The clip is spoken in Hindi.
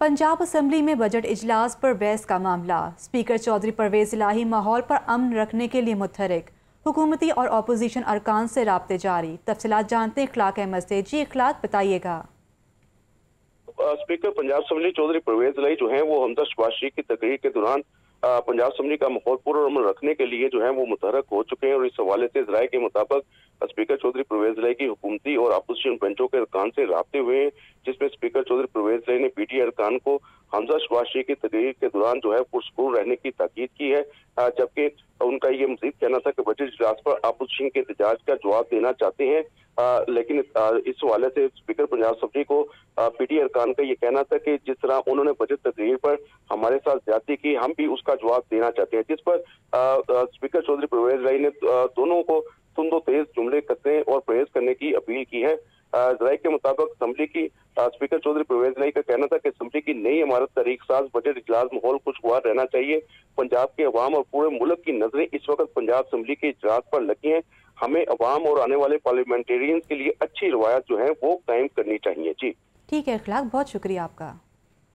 पंजाब असम्बली में बजट इजलास पर बहस का मामला। स्पीकर चौधरी परवेज इलाही माहौल पर अमन रखने के लिए मुतहरक हुकूमती और अपोजिशन अरकान से रबते जारी। तफसलत जानते इखलाक अहमद से। जी, इखलाक बताइएगा। स्पीकर पंजाब असम्बली चौधरी परवेज इलाही जो है, वो हमदा शबाज की तकरीर के दौरान पंजाब असम्बली का माहौल पूरा अमन रखने के लिए जो है, वो मुतहरक हो चुके हैं और इस हवाले से राय के मुताबिक स्पीकर चौधरी परवेज लाई की हुकूमती और अपोजिशन बेंचों के अरकान से रबते हुए जिसमें स्पीकर चौधरी परवेज लाई ने पीटी अरकान को हमजा शबाशी की तकरीर के दौरान जो है पुरस्कून रहने की ताकीद की है। जबकि उनका ये मजीद कहना था कि बजट इजलास पर अपोजिशन के एहतजाज का जवाब देना चाहते हैं। आ, लेकिन आ, इस हवाले से स्पीकर पंजाब असम्बली को पीटी अरकान का ये कहना था कि जिस तरह उन्होंने बजट तकरीर पर हमारे साथ ज़्यादा की हम भी उसका जवाब देना चाहते हैं जिस पर आ, स्पीकर चौधरी परवेज राय ने दोनों को सुंदो तेज जुमले कसने और परहेज करने की अपील की है। जराये के मुताबिक असम्बली की स्पीकर चौधरी परवेज लाई का कहना था कि असम्बली की नई इमारत तारीख साज बजट इजलास माहौल खुशगवार रहना चाहिए। पंजाब के अवाम और पूरे मुल्क की नज़रें इस वक्त पंजाब असम्बली के इजलास पर लगी हैं। हमें अवाम और आने वाले पार्लियामेंटेरियंस के लिए अच्छी रवायत जो है वो कायम करनी चाहिए। जी। ठीक है, अखलाक, बहुत शुक्रिया आपका।